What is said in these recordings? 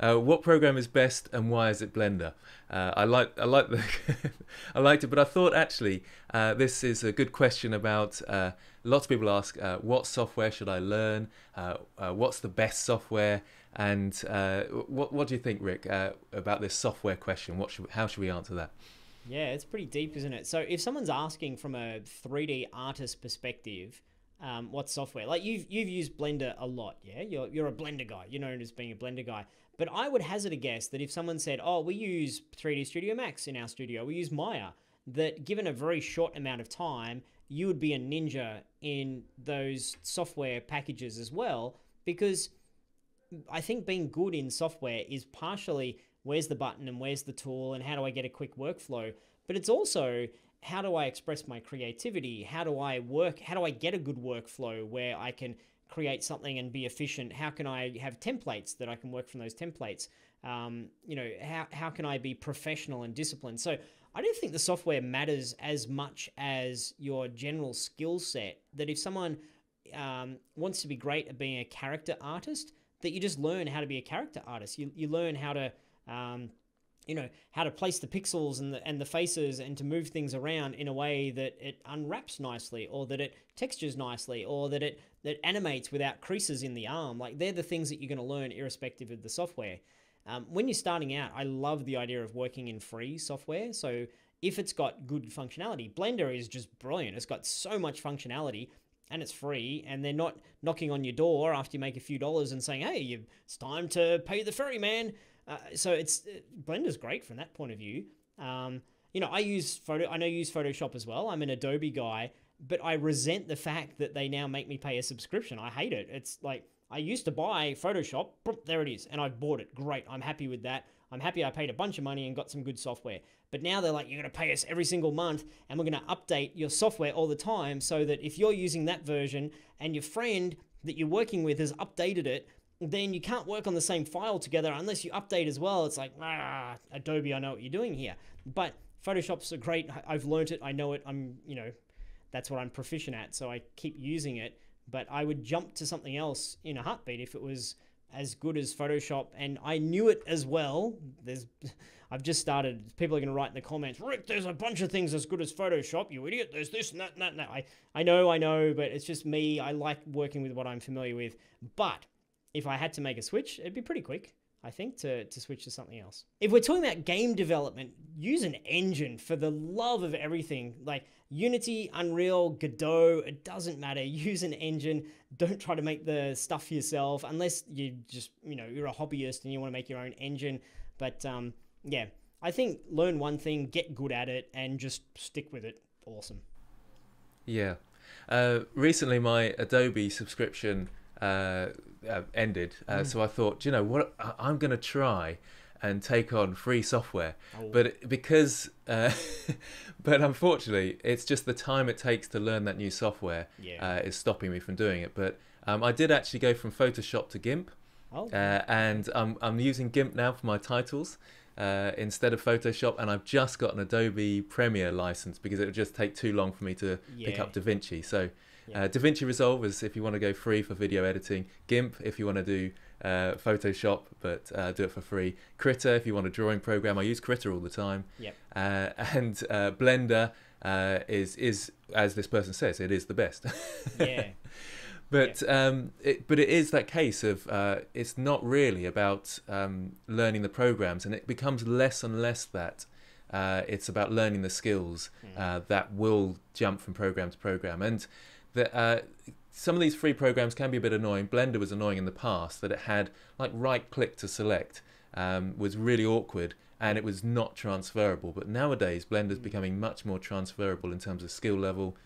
Uh, what program is best and why is it Blender? Uh, I like I like the I liked it, but I thought actually uh, this is a good question about. Uh, lots of people ask, uh, what software should I learn? Uh, what's the best software? And what what do you think, Rick, about this software question? What should how should we answer that? Yeah, it's pretty deep, isn't it? So if someone's asking from a 3D artist perspective, um, what software? Like you've you've used Blender a lot, yeah. You're you're a Blender guy. You're known as being a Blender guy. But I would hazard a guess that if someone said, "Oh, we use 3D Studio Max in our studio, we use Maya," that given a very short amount of time, you would be a ninja in those software packages as well. Because I think being good in software is partially where's the button and where's the tool and how do I get a quick workflow, but it's also how do I express my creativity? How do I work? How do I get a good workflow where I can create something and be efficient? How can I have templates that I can work from those templates? Um, you know, how, how can I be professional and disciplined? So I don't think the software matters as much as your general skill set. That if someone um, wants to be great at being a character artist, that you just learn how to be a character artist. You, you learn how to um, you know how to place the pixels and the and the faces and to move things around in a way that it unwraps nicely or that it textures nicely or that it that animates without creases in the arm. Like they're the things that you're going to learn irrespective of the software. Um, when you're starting out i love the idea of working in free software. So if it's got good functionality blender is just brilliant. It's got so much functionality and it's free and they're not knocking on your door after you make a few dollars and saying hey it's time to pay the ferryman uh, so it's uh, Blender's great from that point of view. Um, you know, I use photo. I know you use Photoshop as well. I'm an Adobe guy, but I resent the fact that they now make me pay a subscription. I hate it. It's like I used to buy Photoshop. There it is, and I bought it. Great. I'm happy with that. I'm happy I paid a bunch of money and got some good software. But now they're like, you're going to pay us every single month and we're going to update your software all the time so that if you're using that version and your friend that you're working with has updated it, then you can't work on the same file together unless you update as well. It's like, ah, Adobe, I know what you're doing here. But Photoshop's a great, I've learned it, I know it, I'm, you know, that's what I'm proficient at, so I keep using it. But I would jump to something else in a heartbeat if it was as good as Photoshop, and I knew it as well. There's, I've just started. People are going to write in the comments, Rick, there's a bunch of things as good as Photoshop. You idiot. There's this and that and that. And that. I, I know, I know, but it's just me. I like working with what I'm familiar with. But if I had to make a switch, it'd be pretty quick. I think to, to switch to something else. If we're talking about game development, use an engine for the love of everything. Like Unity, Unreal, Godot, it doesn't matter. Use an engine. Don't try to make the stuff yourself unless you just, you know, you're a hobbyist and you want to make your own engine. But um, yeah, I think learn one thing, get good at it, and just stick with it. Awesome. Yeah. Uh, recently, my Adobe subscription uh, uh, ended. Uh, mm. So I thought, you know what, I'm going to try and take on free software. Oh. But because, uh, but unfortunately, it's just the time it takes to learn that new software yeah. uh, is stopping me from doing it. But um, I did actually go from Photoshop to GIMP. Oh. Uh, and I'm, I'm using GIMP now for my titles. Uh, instead of Photoshop, and I've just got an Adobe Premiere license because it would just take too long for me to yeah. pick up DaVinci. So yeah. Uh, DaVinci Resolve is if you want to go free for video editing. GIMP if you want to do uh, Photoshop, but uh, do it for free. Krita if you want a drawing program. I use Krita all the time. Yep. Uh, and uh, Blender uh, is is as this person says, it is the best. yeah. But yeah. um, it, but it is that case of it's not really about um, learning the programs, and it becomes less and less that. Uh, it's about learning the skills mm. that will jump from program to program, and that uh, some of these free programs can be a bit annoying. Blender was annoying in the past that it had like right click to select um, was really awkward and it was not transferable. But nowadays, Blender's mm. becoming much more transferable in terms of skill level.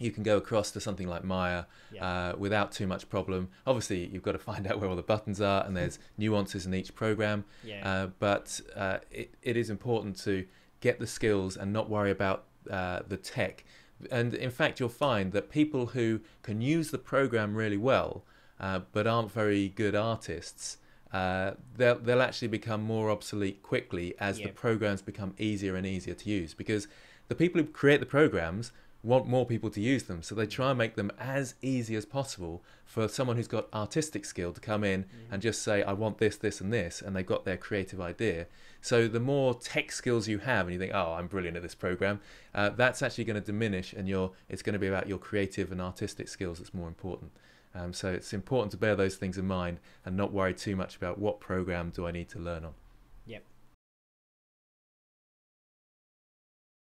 You can go across to something like Maya yeah. uh, without too much problem. Obviously, you've got to find out where all the buttons are, and there's nuances in each program. Yeah. Uh, but uh, it, it is important to get the skills and not worry about uh, the tech and in fact, you'll find that people who can use the program really well, uh, but aren't very good artists, uh, they'll, they'll actually become more obsolete quickly as yep. the programs become easier and easier to use. Because the people who create the programs want more people to use them. So they try and make them as easy as possible for someone who's got artistic skill to come in Mm-hmm. and just say, I want this, this, and this, and they've got their creative idea. So the more tech skills you have, and you think, oh, I'm brilliant at this program, uh, that's actually going to diminish, and your it's going to be about your creative and artistic skills that's more important. Um, so it's important to bear those things in mind and not worry too much about what program do I need to learn on.